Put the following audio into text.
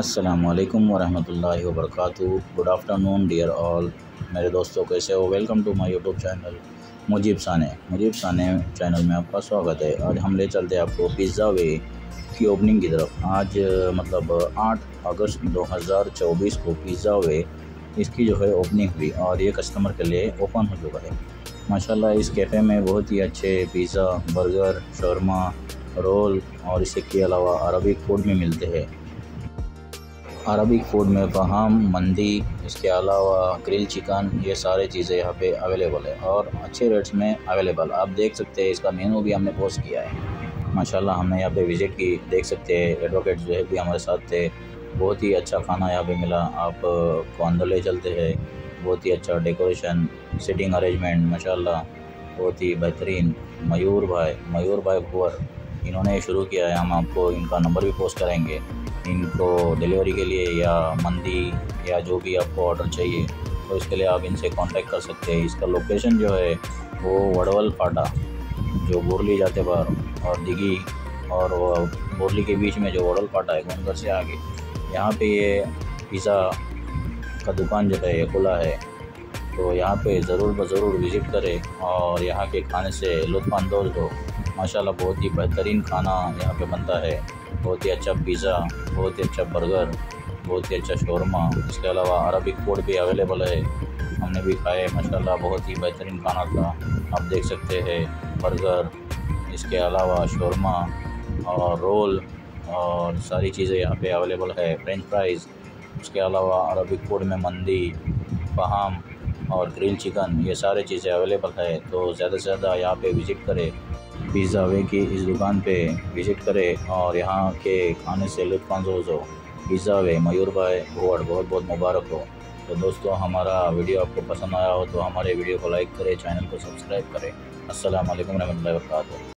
السلام علیکم ورحمۃ اللہ وبرکاتہ۔ گڈ آفٹر نون ڈیئر آل میرے دوستوں کیسے ہو؟ Welcome to my YouTube channel Mujeeb Sane Mujeeb Sane channel میں آپ کا سواگت ہے۔ آج ہم لے چلتے ہیں آپ کو پیزا وے کی اوپننگ کی طرف۔ آج مطلب آٹھ اگست دو ہزار چوبیس کو پیزا وے اس کی جو ہے اوپننگ ہوئی اور یہ کسٹمر کے لیے اوپن ہو چکا ہے۔ ماشاءاللہ، اس کیفے میں بہت ہی اچھے پیزا برگر، شورما، رول اور اس کے علاوہ عربک فوڈ میں ملتے ہیں۔ عربک فوڈ میں بہام مندی، اس کے علاوہ گرل چکن، یہ سارے چیزیں یہاں پہ اویلیبل ہے اور اچھے ریٹس میں اویلیبل آپ دیکھ سکتے ہیں اس کا مینو بھی ہم نے پوسٹ کیا ہے۔ ماشاءاللہ ہم نے یہاں پہ وزٹ کی۔ دیکھ سکتے ہیں ایڈوکیٹ جو ہے بھی ہمارے ساتھ تھے۔ بہت ہی اچھا کھانا یہاں پہ ملا۔ آپ کو اندر لے چلتے ہیں۔ بہت ہی اچھا ڈیکوریشن سٹنگ ارینجمنٹ ماشاءاللہ بہت ہی بہترین۔ میور بھائی میور بھائی بھور۔ انہوں نے شروع کیا ہے، ہم آپ کو ان کا نمبر بھی پوسٹ کریں گے۔ ان کو ڈیلیوری کے لیے یا مندی یا جو بھی آپ کو آرڈر چاہیے، تو اس کے لیے آپ ان سے کانٹیکٹ کر سکتے ہیں۔ اس کا لوکیشن جو ہے، وہ وڑول پاٹا، جو بورلی جاتے بار اور دگی اور وہ بورلی کے بیچ میں جو وڑول پاٹا ہے گونگر سے آگے۔ یہاں پہ یہ پیزا کا دکان جو ہے، یہ کھلا ہے۔ تو یہاں پہ ضرور بضرور وزٹ کرے اور یہاں کے کھانے سے لطف اندوز ہو۔ ماشاءاللہ بہت ہی بہترین کھانا یہاں پہ بنتا ہے۔ بہت ہی اچھا پیزا، بہت ہی اچھا برگر، بہت ہی اچھا شورما اس کے علاوہ عربک فوڈ بھی اویلیبل ہے۔ ہم نے بھی کھائے ماشاءاللہ بہت ہی بہترین کھانا تھا۔ آپ دیکھ سکتے ہیں برگر، اس کے علاوہ شورما اور رول اور ساری چیزیں یہاں پہ اویلیبل ہے۔ فرینچ فرائز اس کے علاوہ عربک فوڈ میں مندی فہام اور گرل چکن، یہ سارے چیزیں اویلیبل ہے تو زیادہ سے زیادہ یہاں پہ وزٹ کرے پیزا وے کی اس دکان پہ وزٹ کرے اور یہاں کے کھانے سے لطف اندوز ہو۔ پیزا وے میور بھائی بہت بہت مبارک ہو۔ تو دوستو، ہمارا ویڈیو آپ کو پسند آیا ہو تو ہمارے ویڈیو کو لائک کرے، چینل کو سبسکرائب کرے۔ السلام علیکم رحمۃ اللہ وبرکاتہ۔